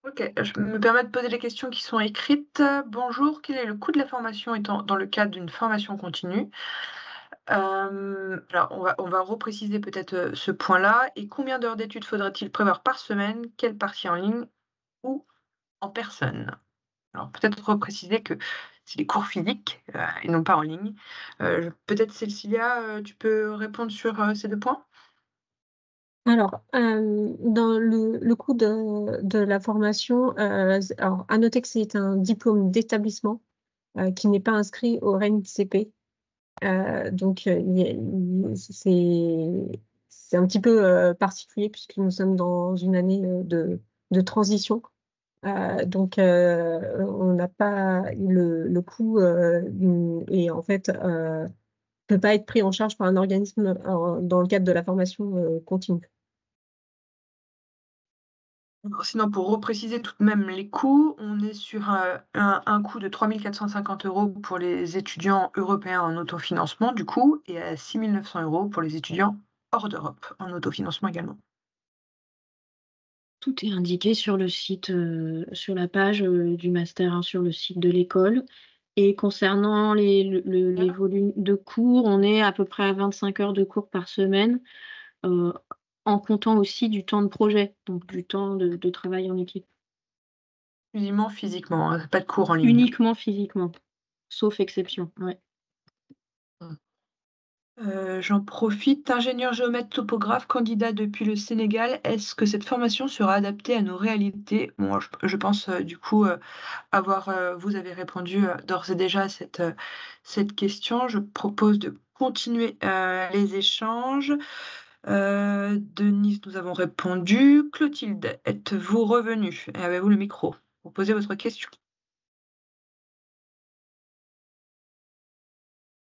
Ok, je me permets de poser les questions qui sont écrites. Bonjour, quel est le coût de la formation étant dans le cadre d'une formation continue? euh, alors, on va, on va repréciser peut-être euh, ce point-là. Et combien d'heures d'études faudrait-il prévoir par semaine Quelle partie en ligne ou en personne? Alors, peut-être repréciser que c'est des cours physiques euh, et non pas en ligne. peut-être, Cécilia, tu peux répondre sur ces deux points? Alors, dans le, coût de, la formation, alors, à noter que c'est un diplôme d'établissement qui n'est pas inscrit au RENCP. Euh, donc, euh, c'est un petit peu euh, particulier puisque nous sommes dans une année de, transition. donc, on n'a pas le, le coût et en fait ne peut pas être pris en charge par un organisme dans le cadre de la formation continue. Sinon, pour repréciser tout de même les coûts, on est sur euh, un, coût de 3 450 euros pour les étudiants européens en autofinancement, du coup, et à 6 900 euros pour les étudiants hors d'Europe en autofinancement également. Tout est indiqué sur le site, euh, sur la page euh, du master, hein, sur le site de l'école. Et concernant les, les, volumes de cours, on est à peu près à 25 heures de cours par semaine en comptant aussi du temps de projet, donc du temps de, travail en équipe. Uniquement physiquement, hein, pas de cours en ligne. Uniquement physiquement, sauf exception. Euh, j'en profite, ingénieur géomètre topographe, candidat depuis le Sénégal, est-ce que cette formation sera adaptée à nos réalités? Moi, je, pense euh, du coup euh, avoir, vous avez répondu d'ores et déjà à cette, cette question. Je propose de continuer les échanges. Euh, Denise, nous avons répondu. Clotilde, êtes-vous revenue? Et avez-vous le micro? Pour poser votre question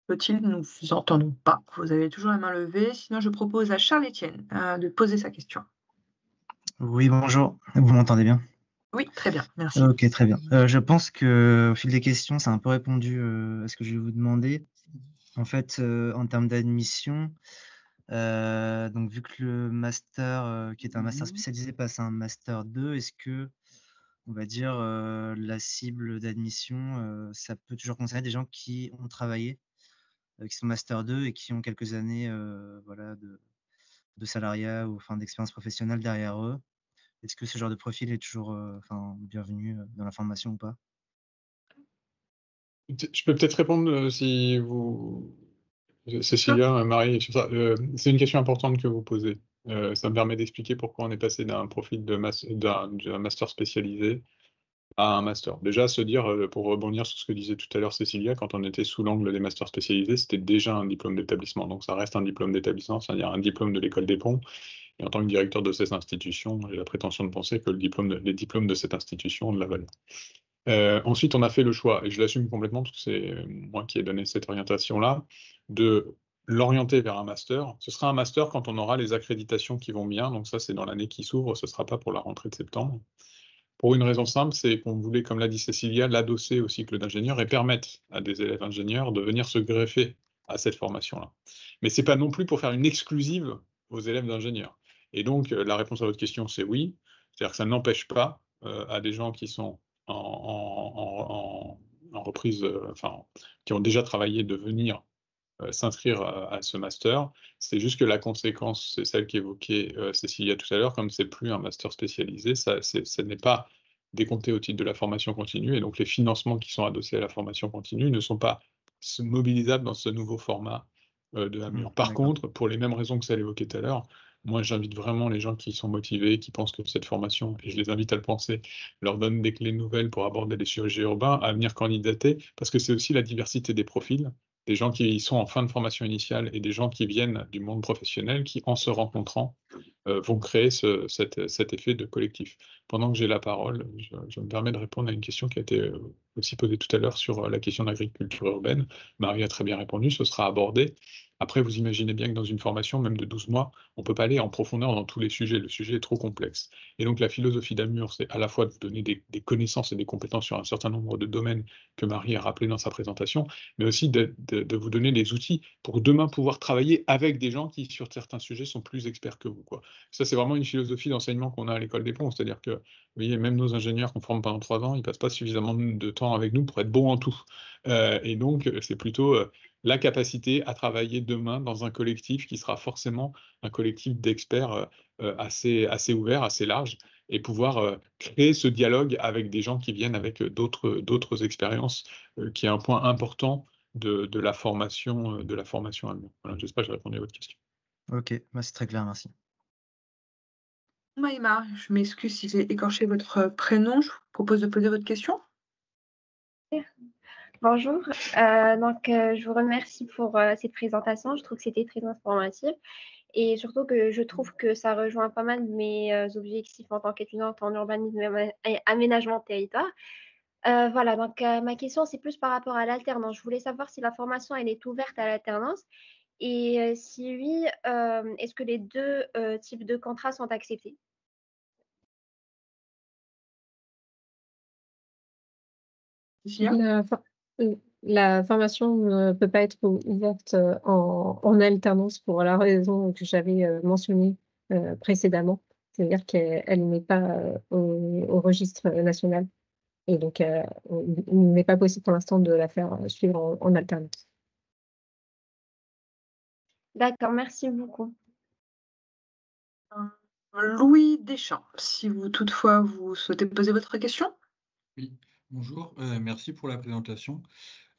Clotilde, nous ne vous entendons pas. Vous avez toujours la main levée. Sinon, je propose à Charles-Étienne euh, de poser sa question. Oui, bonjour. Vous m'entendez bien? Oui, très bien. Merci. Ok, très bien. Euh, je pense qu'au fil des questions, ça a un peu répondu à ce que je vais vous demander. En fait, en termes d'admission, donc, vu que le master, qui est un master spécialisé, passe à un master 2, est-ce que, on va dire, la cible d'admission, ça peut toujours concerner des gens qui ont travaillé, qui sont master 2 et qui ont quelques années voilà, de, de salariat ou enfin, d'expérience professionnelle derrière eux? Est-ce que ce genre de profil est toujours enfin, bienvenu dans la formation ou pas? Je peux peut-être répondre si vous Cécilia, Marie, euh, c'est une question importante que vous posez. Euh, ça me permet d'expliquer pourquoi on est passé d'un profil de d'un master spécialisé à un master. Déjà, se dire, euh, pour rebondir sur ce que disait tout à l'heure Cécilia, quand on était sous l'angle des masters spécialisés, c'était déjà un diplôme d'établissement. Donc ça reste un diplôme d'établissement, c'est-à-dire un diplôme de l'école des ponts. Et en tant que directeur de ces institutions, j'ai la prétention de penser que le diplôme les diplômes de cette institution ont de la valeur. Euh, ensuite, on a fait le choix, et je l'assume complètement parce que c'est moi qui ai donné cette orientation-là, de l'orienter vers un master. Ce sera un master quand on aura les accréditations qui vont bien, donc ça c'est dans l'année qui s'ouvre, ce ne sera pas pour la rentrée de septembre. Pour une raison simple, c'est qu'on voulait, comme l'a dit Cécilia, l'adosser au cycle d'ingénieur et permettre à des élèves ingénieurs de venir se greffer à cette formation-là. Mais ce n'est pas non plus pour faire une exclusive aux élèves d'ingénieurs. Et donc, euh, la réponse à votre question, c'est oui. C'est-à-dire que ça n'empêche pas euh, à des gens qui sont en, reprise, euh, enfin, qui ont déjà travaillé de venir euh, s'inscrire à, ce master. C'est juste que la conséquence, c'est celle qu'évoquait euh, Cécilia tout à l'heure, comme c'est plus un master spécialisé, ça, ce n'est pas décompté au titre de la formation continue, et donc les financements qui sont adossés à la formation continue ne sont pas mobilisables dans ce nouveau format de Amur. Mmh, Par contre, pour les mêmes raisons que celle évoquée tout à l'heure, moi, j'invite vraiment les gens qui sont motivés, qui pensent que cette formation, et je les invite à le penser, leur donne des clés nouvelles pour aborder les sujets urbains, à venir candidater, parce que c'est aussi la diversité des profils, des gens qui sont en fin de formation initiale et des gens qui viennent du monde professionnel, qui, en se rencontrant, euh, vont créer cet, effet de collectif. Pendant que j'ai la parole, je, me permets de répondre à une question qui a été euh, aussi posée tout à l'heure sur euh, la question d'agriculture urbaine. Marie a très bien répondu, ce sera abordé. Après, vous imaginez bien que dans une formation, même de 12 mois, on ne peut pas aller en profondeur dans tous les sujets. Le sujet est trop complexe. Et donc, la philosophie d'Amur, c'est à la fois de vous donner des, connaissances et des compétences sur un certain nombre de domaines que Marie a rappelé dans sa présentation, mais aussi de, vous donner des outils pour demain pouvoir travailler avec des gens qui, sur certains sujets, sont plus experts que vous. Ça, c'est vraiment une philosophie d'enseignement qu'on a à l'école des ponts. C'est-à-dire que, vous voyez, même nos ingénieurs qu'on forme pendant trois ans, ils ne passent pas suffisamment de temps avec nous pour être bons en tout. Euh, et donc, c'est plutôt euh, la capacité à travailler demain dans un collectif qui sera forcément un collectif d'experts euh, euh, assez, assez ouvert, assez large, et pouvoir euh, créer ce dialogue avec des gens qui viennent avec d'autres expériences, qui est un point important de, la formation de la formation allemande. Voilà, J'espère que j'ai répondu à votre question. Ok, bah, c'est très clair, merci. Maïma, je m'excuse si j'ai écorché votre prénom. Je vous propose de poser votre question. Bonjour, euh, donc euh, je vous remercie pour euh, cette présentation. Je trouve que c'était très informatif et surtout que je trouve que ça rejoint pas mal de mes objectifs en tant qu'étudiante en urbanisme et aménagement de territoire. voilà, donc ma question c'est plus par rapport à l'alternance. Je voulais savoir si la formation elle est ouverte à l'alternance et si oui, est-ce que les deux types de contrats sont acceptés? La formation ne peut pas être ouverte euh, en, alternance pour la raison que j'avais euh, mentionnée euh, précédemment, c'est-à-dire qu'elle n'est pas au, registre national. Et donc, il n'est pas possible pour l'instant de la faire suivre en, alternance. D'accord, merci beaucoup. Louis Deschamps, si vous toutefois vous souhaitez poser votre question? Oui, bonjour, merci pour la présentation.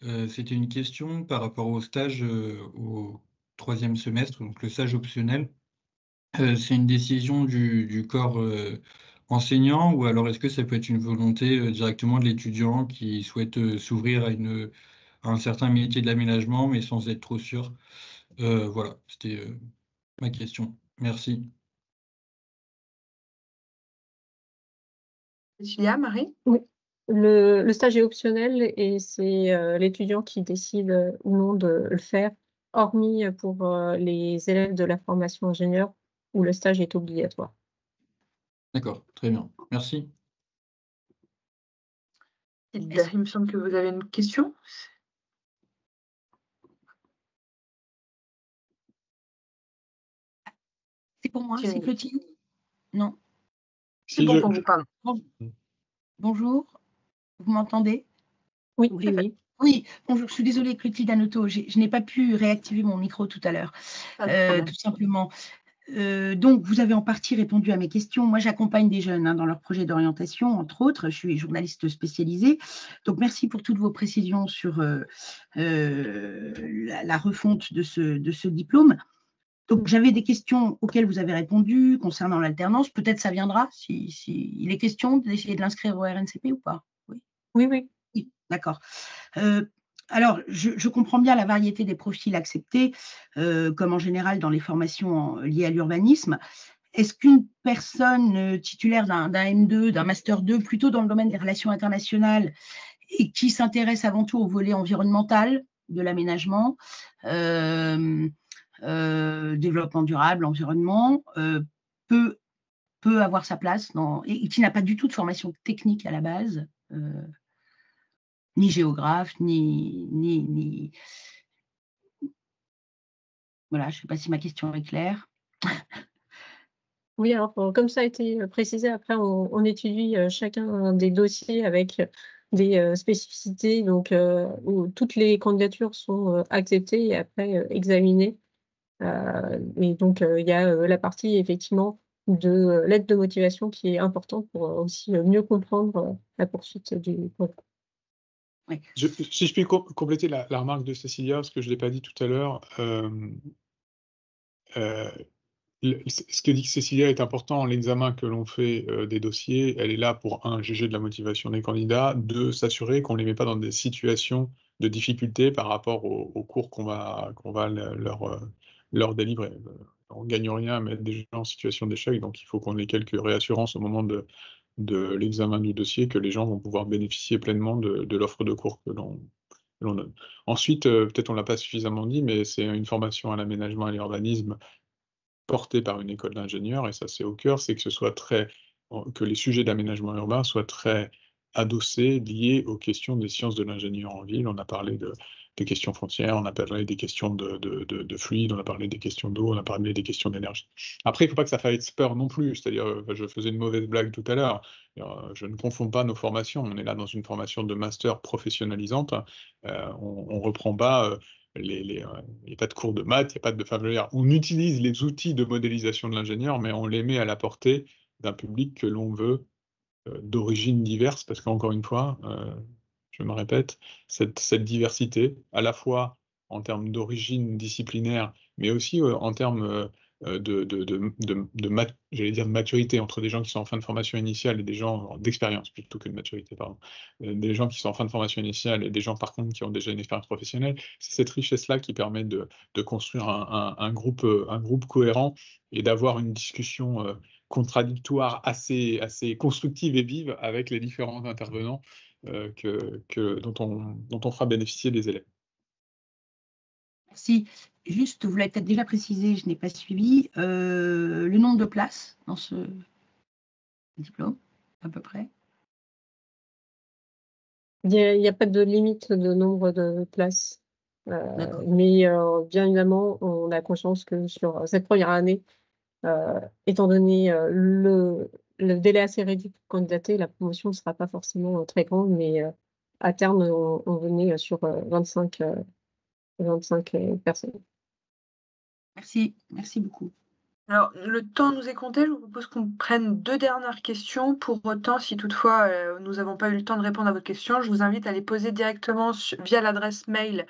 Euh, c'était une question par rapport au stage euh, au troisième semestre, donc le stage optionnel. Euh, c'est une décision du, corps enseignant ou alors est-ce que ça peut être une volonté directement de l'étudiant qui souhaite s'ouvrir à, à un certain métier de l'aménagement mais sans être trop sûr? Voilà, c'était ma question. Merci. Cécilia, Marie? Oui. Le, stage est optionnel et c'est euh, l'étudiant qui décide euh, ou non de le faire, hormis pour euh, les élèves de la formation ingénieur où le stage est obligatoire. D'accord, très bien. Merci. Il me semble que vous avez une question? pour moi, c'est Clotilde? Non. C'est bon pour vous, pardon. Bonjour, vous m'entendez? Oui, oui, oui. Oui, bonjour, je suis désolée, Clotilde Anoto, je n'ai pas pu réactiver mon micro tout à l'heure, euh, tout simplement. Euh, donc, vous avez en partie répondu à mes questions. Moi, j'accompagne des jeunes hein, dans leur projet d'orientation, entre autres. Je suis journaliste spécialisée. Donc, merci pour toutes vos précisions sur euh, la, refonte de ce, de ce diplôme. Donc, j'avais des questions auxquelles vous avez répondu concernant l'alternance. Peut-être ça viendra, si, si, il est question d'essayer de l'inscrire au RNCP ou pas. Oui, oui. oui. D'accord. Euh, alors, je, comprends bien la variété des profils acceptés, euh, comme en général dans les formations liées à l'urbanisme. Est-ce qu'une personne euh, titulaire d'un M2, d'un Master 2, plutôt dans le domaine des relations internationales, et qui s'intéresse avant tout au volet environnemental de l'aménagement, développement durable, environnement, peut, peut avoir sa place dans, et qui n'a pas du tout de formation technique à la base ni géographe, ni, ni, ni... Voilà, je ne sais pas si ma question est claire. Oui, alors comme ça a été précisé, après on, étudie euh, chacun des dossiers avec des euh, spécificités, donc euh, où toutes les candidatures sont acceptées et après examinées. et donc il y a la partie effectivement de l'aide de motivation qui est importante pour aussi mieux comprendre la poursuite du programme si je puis compléter la, remarque de Cécilia, parce que je ne l'ai pas dit tout à l'heure, euh, euh, ce que dit Cécilia est important, l'examen que l'on fait euh, des dossiers, elle est là pour, un, juger de la motivation des candidats, deux, s'assurer qu'on ne les met pas dans des situations de difficulté par rapport aux, cours qu'on va, qu'on va leur, leur délivrer. On ne gagne rien à mettre des gens en situation d'échec, donc il faut qu'on ait quelques réassurances au moment de, de l'examen du dossier que les gens vont pouvoir bénéficier pleinement de, l'offre de cours que l'on donne. Ensuite, euh, peut-être on ne l'a pas suffisamment dit, mais c'est une formation à l'aménagement et à l'urbanisme portée par une école d'ingénieurs, et ça c'est au cœur, c'est que ce soit très que les sujets d'aménagement urbain soient très adossés, liés aux questions des sciences de l'ingénieur en ville. On a parlé de des questions frontières, on a parlé des questions de, de, fluide, on a parlé des questions d'eau, on a parlé des questions d'énergie. Après, il ne faut pas que ça fasse peur non plus, c'est-à-dire, euh, je faisais une mauvaise blague tout à l'heure, euh, je ne confonds pas nos formations, on est là dans une formation de master professionnalisante, euh, on ne reprend pas... Les, les, a pas de cours de maths, il n'y a pas de familière. On utilise les outils de modélisation de l'ingénieur, mais on les met à la portée d'un public que l'on veut d'origine diverse, parce qu'encore une fois, je me répète, cette, diversité, à la fois en termes d'origine disciplinaire, mais aussi euh, en termes euh, euh, de, de, de, de maturité entre des gens qui sont en fin de formation initiale et des gens d'expérience plutôt que de maturité, pardon, des gens qui sont en fin de formation initiale et des gens par contre qui ont déjà une expérience professionnelle, c'est cette richesse-là qui permet de, construire un, groupe, un groupe cohérent et d'avoir une discussion contradictoire assez, assez constructive et vive avec les différents intervenants euh, que, dont, on, dont on fera bénéficier les élèves. Merci. Juste, vous l'avez peut-être déjà précisé, je n'ai pas suivi, euh, le nombre de places dans ce diplôme, à peu près? Il n'y a, pas de limite de nombre de places. Euh, mais bien évidemment, on a conscience que sur cette première année, étant donné le, le délai assez réduit pour candidater, la promotion ne sera pas forcément euh, très grande, mais euh, à terme, on, venait euh, sur 25, 25 personnes. Merci, merci beaucoup. Alors, le temps nous est compté. Je vous propose qu'on prenne deux dernières questions. Pour autant, si toutefois nous n'avons pas eu le temps de répondre à vos questions, je vous invite à les poser directement via l'adresse mail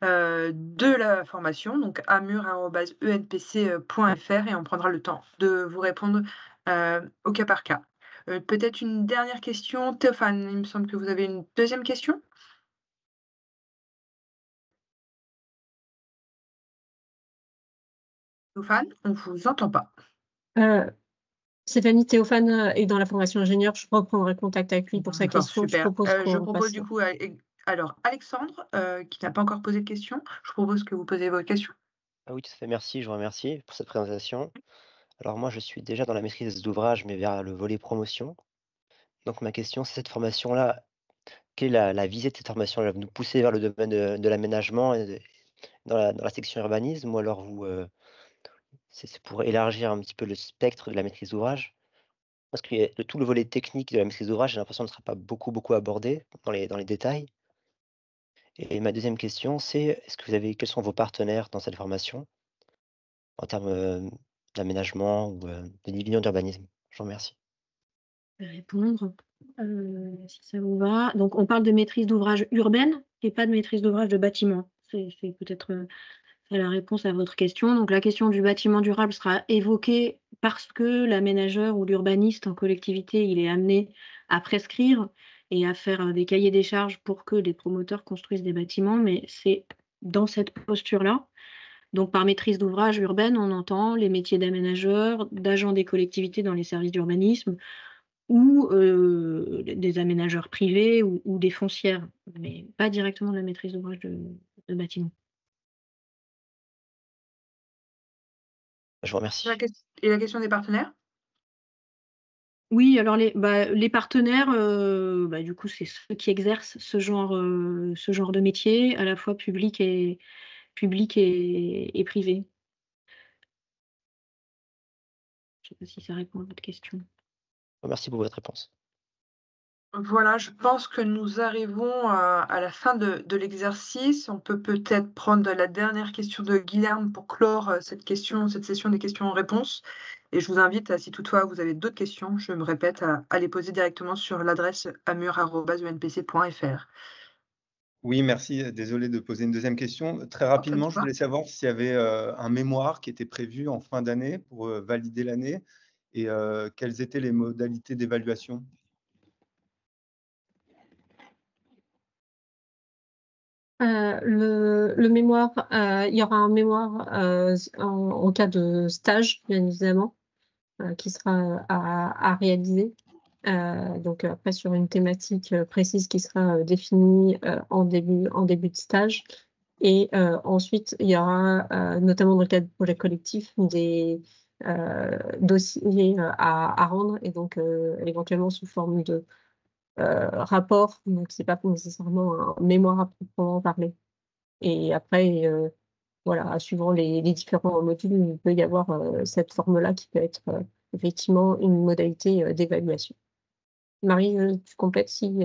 de la formation, donc amur.enpc.fr, et on prendra le temps de vous répondre au cas par cas. Euh, peut-être une dernière question. Théophane, il me semble que vous avez une deuxième question. Théophane, on ne vous entend pas. Euh, Stéphanie Théophane est dans la formation ingénieur. Je reprendrai contact avec lui pour sa question. Je propose, du coup, alors Alexandre, qui n'a pas encore posé de question, je propose que vous posiez votre question. Ah oui, tout à fait. Merci. Je vous remercie pour cette présentation. Alors moi, je suis déjà dans la maîtrise d'ouvrage, mais vers le volet promotion. Donc ma question, c'est cette formation-là, quelle est la, visée de cette formation? Elle va nous pousser vers le domaine de, l'aménagement dans la, section urbanisme, ou alors vous, euh, c'est pour élargir un petit peu le spectre de la maîtrise d'ouvrage? Parce que tout le volet technique de la maîtrise d'ouvrage, j'ai l'impression ne sera pas beaucoup, beaucoup abordé dans les, dans les détails. Et ma deuxième question, c'est est-ce que vous avez, quels sont vos partenaires dans cette formation? En termes d'aménagement ou de division d'urbanisme Je vous remercie. Je vais répondre, si ça vous va. Donc, on parle de maîtrise d'ouvrage urbaine et pas de maîtrise d'ouvrage de bâtiment. C'est peut-être la réponse à votre question. Donc, la question du bâtiment durable sera évoquée parce que l'aménageur ou l'urbaniste en collectivité, il est amené à prescrire et à faire des cahiers des charges pour que les promoteurs construisent des bâtiments, mais c'est dans cette posture-là. Donc, par maîtrise d'ouvrage urbaine, on entend les métiers d'aménageur, d'agent des collectivités dans les services d'urbanisme ou des aménageurs privés ou, des foncières, mais pas directement de la maîtrise d'ouvrage de, de bâtiment. Je vous remercie. Et la question des partenaires? Oui, alors les, bah, les partenaires, euh, bah, du coup, c'est ceux qui exercent ce genre, euh, ce genre de métier, à la fois public et, public et, privé. Je ne sais pas si ça répond à votre question. Merci pour votre réponse. Voilà, je pense que nous arrivons à, la fin de, l'exercice. On peut peut-être prendre la dernière question de Guilherme pour clore euh, cette question, cette session des questions-réponses. Et je vous invite, si toutefois vous avez d'autres questions, je me répète, à, les poser directement sur l'adresse amur.unpc.fr. Oui, merci. Désolé de poser une deuxième question. Très rapidement, je voulais savoir s'il y avait euh, un mémoire qui était prévu en fin d'année pour euh, valider l'année et quelles étaient les modalités d'évaluation? Euh, le, mémoire, euh, il y aura un mémoire euh, en, cas de stage, bien évidemment, qui sera à, réaliser. Donc après sur une thématique précise qui sera définie en, début, en début de stage. Et ensuite, il y aura, notamment dans le cadre de projet collectif, des dossiers à, à, rendre et donc éventuellement sous forme de euh, rapport, donc c'est pas nécessairement un mémoire à proprement parler. Et après, euh, voilà, suivant les, différents modules, il peut y avoir euh, cette forme-là qui peut être effectivement une modalité d'évaluation. Marie, tu complètes si.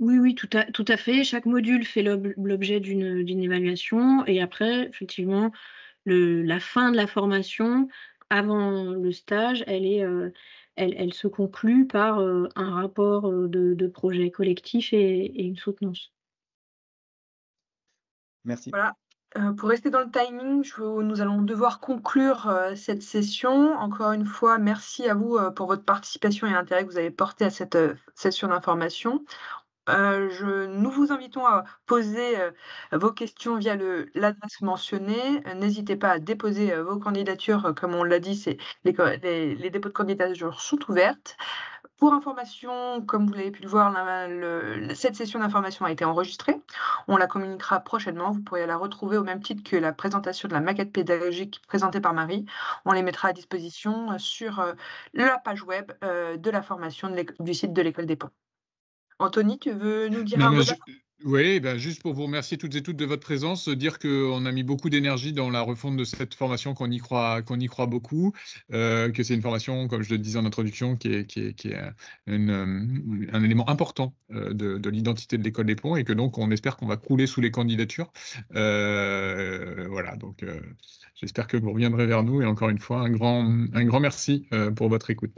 Oui, oui, tout à, tout à fait. Chaque module fait l'objet d'une évaluation et après, effectivement, le, la fin de la formation, avant le stage, elle est, elle, se conclut par euh, un rapport euh, de, projet collectif et, une soutenance. Merci. Voilà. Euh, pour rester dans le timing, nous allons devoir conclure cette session. Encore une fois, merci à vous pour votre participation et l'intérêt que vous avez porté à cette session d'information. Euh, nous vous invitons à poser euh, vos questions via l'adresse mentionnée. Euh, n'hésitez pas à déposer vos candidatures. Comme on l'a dit, les, les, dépôts de candidatures sont ouvertes. Pour information, comme vous l'avez pu le voir, cette session d'information a été enregistrée. On la communiquera prochainement. Vous pourrez la retrouver au même titre que la présentation de la maquette pédagogique présentée par Marie. On les mettra à disposition sur la page web de la formation du site de l'école des ponts. Anthony, tu veux nous dire un mot oui, ben juste pour vous remercier toutes et toutes de votre présence, dire qu'on a mis beaucoup d'énergie dans la refonte de cette formation, qu'on y croit, qu'on y croit beaucoup, euh, que c'est une formation, comme je le disais en introduction, qui est, est un élément important euh, de, de l'identité de l'école des ponts et que donc on espère qu'on va couler sous les candidatures. Euh, voilà, donc j'espère que vous reviendrez vers nous et encore une fois, un grand, un grand merci pour votre écoute.